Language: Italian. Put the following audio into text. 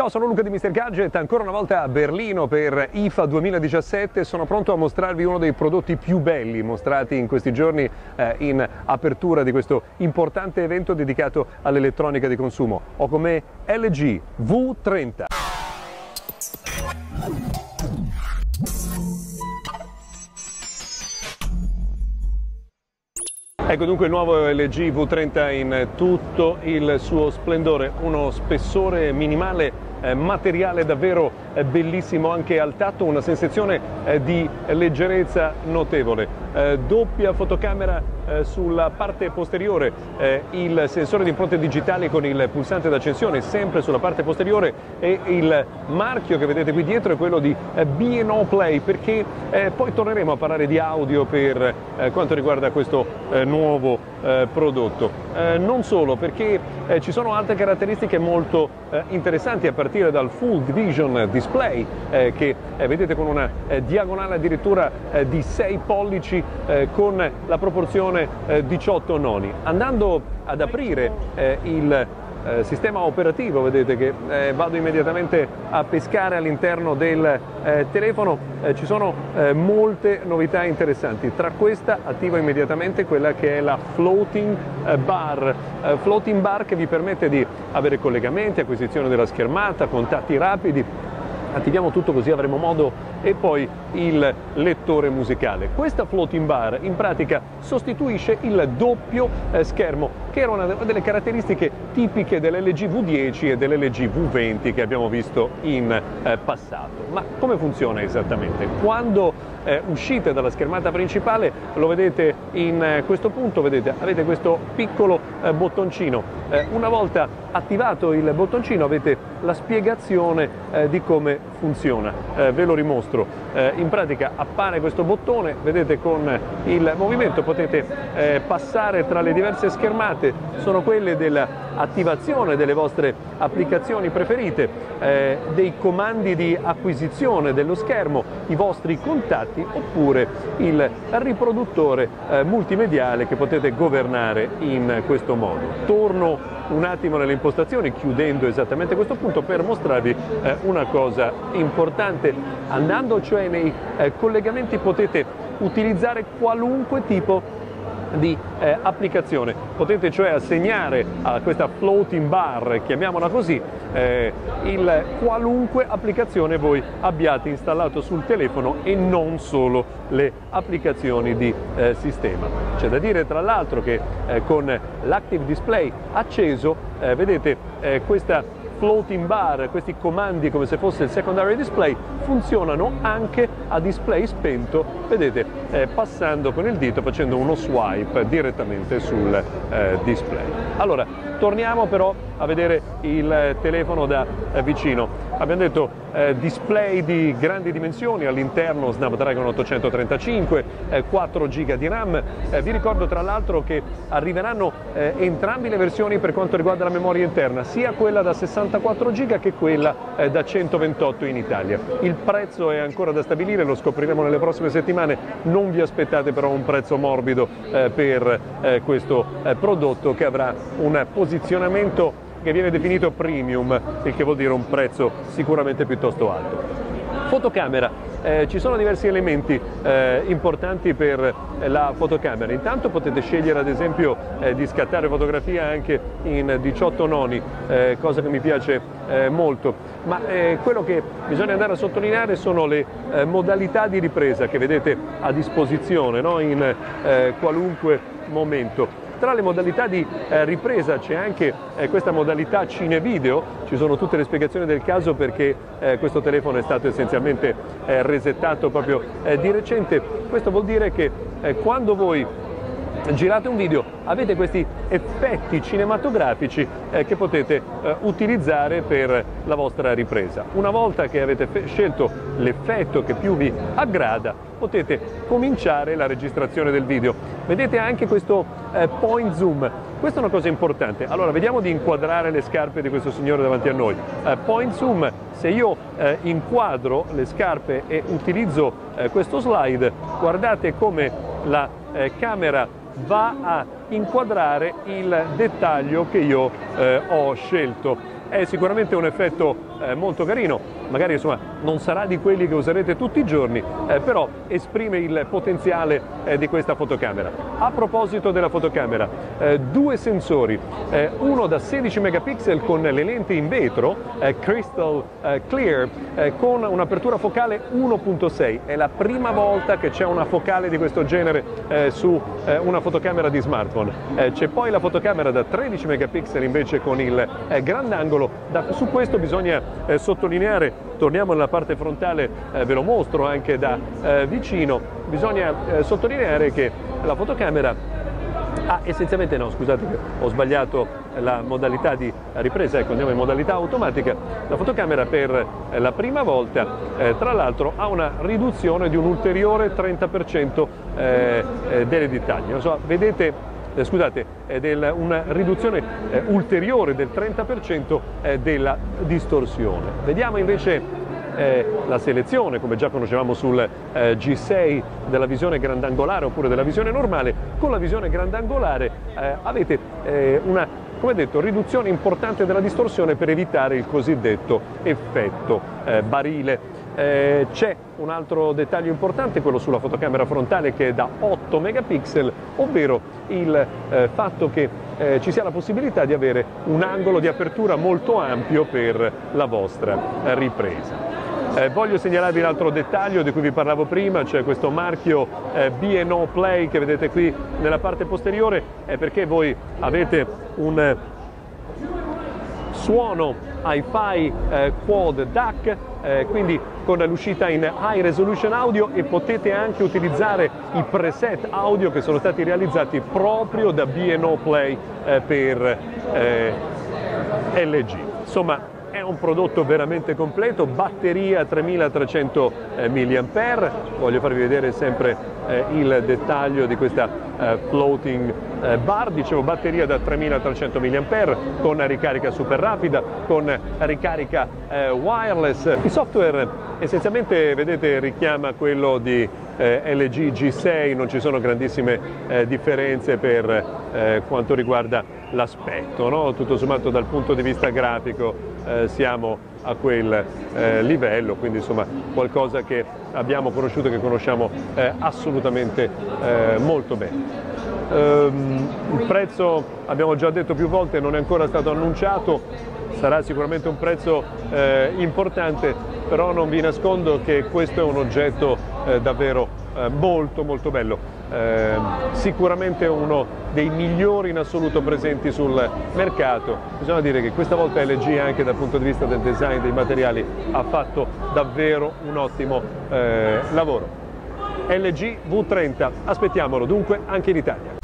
Ciao, sono Luca di Mr. Gadget, ancora una volta a Berlino per IFA 2017. Sono pronto a mostrarvi uno dei prodotti più belli mostrati in questi giorni eh, in apertura di questo importante evento dedicato all'elettronica di consumo. Ho con me LG V30. Ecco dunque il nuovo LG V30 in tutto il suo splendore, uno spessore minimale, materiale davvero eh, bellissimo anche al tatto, una sensazione eh, di leggerezza notevole. Eh, doppia fotocamera eh, sulla parte posteriore, eh, il sensore di impronte digitali con il pulsante d'accensione sempre sulla parte posteriore e il marchio che vedete qui dietro è quello di B&O Play perché poi torneremo a parlare di audio per quanto riguarda questo nuovo prodotto. non solo perché ci sono altre caratteristiche molto interessanti a partire dal Full Vision Display che vedete con una diagonale addirittura di 6 pollici eh, con la proporzione eh, 18 noni. Andando ad aprire eh, il eh, sistema operativo, vedete che eh, vado immediatamente a pescare all'interno del eh, telefono, eh, ci sono eh, molte novità interessanti, tra questa attivo immediatamente quella che è la floating eh, bar, floating bar che vi permette di avere collegamenti, acquisizione della schermata, contatti rapidi, attiviamo tutto così avremo modo e poi il lettore musicale. Questa floating bar in pratica sostituisce il doppio eh, schermo che era una delle caratteristiche tipiche dell'LG V10 e dell'LG V20 che abbiamo visto in eh, passato. Ma come funziona esattamente? Quando eh, uscite dalla schermata principale lo vedete in eh, questo punto, vedete, avete questo piccolo eh, bottoncino. Eh, una volta attivato il bottoncino avete la spiegazione di come funziona. ve lo rimostro mostro. Eh, in pratica appare questo bottone, vedete con il movimento potete eh, passare tra le diverse schermate, sono quelle dell'attivazione delle vostre applicazioni preferite, eh, dei comandi di acquisizione dello schermo, i vostri contatti oppure il riproduttore eh, multimediale che potete governare in questo modo. Torno un attimo nelle impostazioni chiudendo esattamente questo punto per mostrarvi eh, una cosa importante. Andando cioè nei eh, collegamenti potete utilizzare qualunque tipo di eh, applicazione. Potete cioè assegnare a questa floating bar, chiamiamola così, eh, il qualunque applicazione voi abbiate installato sul telefono e non solo le applicazioni di eh, sistema. C'è da dire tra l'altro che eh, con l'Active Display acceso, eh, vedete eh, questa floating bar, questi comandi come se fosse il secondary display, funzionano anche a display spento, vedete, eh, passando con il dito, facendo uno swipe direttamente sul eh, display. Allora, torniamo però a vedere il telefono da eh, vicino. Abbiamo detto eh, display di grandi dimensioni, all'interno Snapdragon 835, eh, 4 GB di RAM. Eh, vi ricordo tra l'altro che arriveranno eh, entrambe le versioni per quanto riguarda la memoria interna, sia quella da 64 GB che quella eh, da 128 in Italia. Il prezzo è ancora da stabilire, lo scopriremo nelle prossime settimane, non vi aspettate però un prezzo morbido per questo prodotto che avrà un posizionamento che viene definito premium, il che vuol dire un prezzo sicuramente piuttosto alto. Fotocamera, eh, ci sono diversi elementi eh, importanti per la fotocamera. Intanto potete scegliere ad esempio eh, di scattare fotografia anche in 18 noni, eh, cosa che mi piace eh, molto, ma eh, quello che bisogna andare a sottolineare sono le modalità di ripresa che vedete a disposizione no? in qualunque momento. Tra le modalità di eh, ripresa c'è anche eh, questa modalità cine-video, ci sono tutte le spiegazioni del caso perché eh, questo telefono è stato essenzialmente eh, resettato proprio eh, di recente. Questo vuol dire che eh, quando voi girate un video avete questi effetti cinematografici eh, che potete eh, utilizzare per la vostra ripresa. Una volta che avete scelto l'effetto che più vi aggrada potete cominciare la registrazione del video. Vedete anche questo eh, point zoom, questa è una cosa importante. Allora vediamo di inquadrare le scarpe di questo signore davanti a noi. Eh, point zoom, se io eh, inquadro le scarpe e utilizzo eh, questo slide, guardate come la camera va a inquadrare il dettaglio che io eh, ho scelto. È sicuramente un effetto eh, molto carino, magari insomma non sarà di quelli che userete tutti i giorni, eh, però esprime il potenziale eh, di questa fotocamera. A proposito della fotocamera, eh, due sensori, eh, uno da 16 megapixel con le lenti in vetro, eh, crystal clear, con un'apertura focale 1.6, è la prima volta che c'è una focale di questo genere su una fotocamera di smartphone. c'è poi la fotocamera da 13 megapixel invece con il grandangolo, da, su questo bisogna sottolineare, torniamo nella parte frontale, ve lo mostro anche da vicino, bisogna sottolineare che la fotocamera Ah, essenzialmente no, scusate che ho sbagliato la modalità di ripresa, ecco andiamo in modalità automatica. La fotocamera per la prima volta, eh, tra l'altro, ha una riduzione di un ulteriore 30% eh, eh, dei dettagli. So, vedete eh, scusate, eh, del, una riduzione eh, ulteriore del 30% eh, della distorsione. Vediamo invece eh, la selezione, come già conoscevamo sul eh, G6 della visione grandangolare oppure della visione normale, con la visione grandangolare avete una come detto, riduzione importante della distorsione per evitare il cosiddetto effetto barile. Eh, c'è un altro dettaglio importante, quello sulla fotocamera frontale che è da 8 megapixel, ovvero il eh, fatto che eh, ci sia la possibilità di avere un angolo di apertura molto ampio per la vostra ripresa. Eh, voglio segnalarvi un altro dettaglio di cui vi parlavo prima, cioè questo marchio eh, B&O Play che vedete qui nella parte posteriore, è perché voi avete un eh, suono hi-fi eh, quad DAC, eh, quindi con l'uscita in high resolution audio e potete anche utilizzare i preset audio che sono stati realizzati proprio da B&O Play eh, per eh, LG. Insomma, è un prodotto veramente completo, batteria 3300 eh, mAh, voglio farvi vedere sempre eh, il dettaglio di questa eh, floating eh, bar, dicevo batteria da 3300 mAh con ricarica super rapida, con ricarica eh, wireless. Il software essenzialmente vedete richiama quello di eh, LG G6, non ci sono grandissime differenze per quanto riguarda l'aspetto, no? tutto sommato dal punto di vista grafico eh, siamo a quel eh, livello, quindi insomma qualcosa che abbiamo conosciuto e che conosciamo eh, assolutamente molto bene. Um, il prezzo, abbiamo già detto più volte, non è ancora stato annunciato, sarà sicuramente un prezzo eh, importante, però non vi nascondo che questo è un oggetto eh, davvero eh, molto molto bello, ehm, sicuramente uno dei migliori in assoluto presenti sul mercato. Bisogna dire che questa volta LG anche dal punto di vista del design dei materiali ha fatto davvero un ottimo eh, lavoro. LG V30, aspettiamolo dunque anche in Italia.